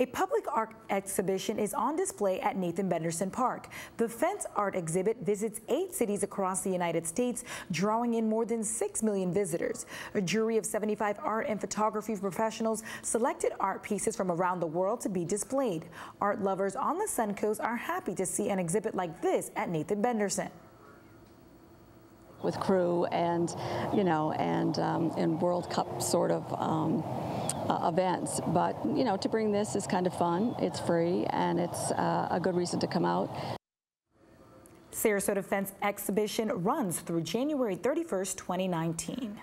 A public art exhibition is on display at Nathan Benderson Park. The Fence Art exhibit visits eight cities across the United States, drawing in more than 6 million visitors. A jury of 75 art and photography professionals selected art pieces from around the world to be displayed. Art lovers on the Suncoast are happy to see an exhibit like this at Nathan Benderson with crew and you know and um, in World Cup sort of um, uh, events. But, you know, to bring this is kind of fun. It's free and it's uh, a good reason to come out. Sarasota Fence exhibition runs through January 31st, 2019.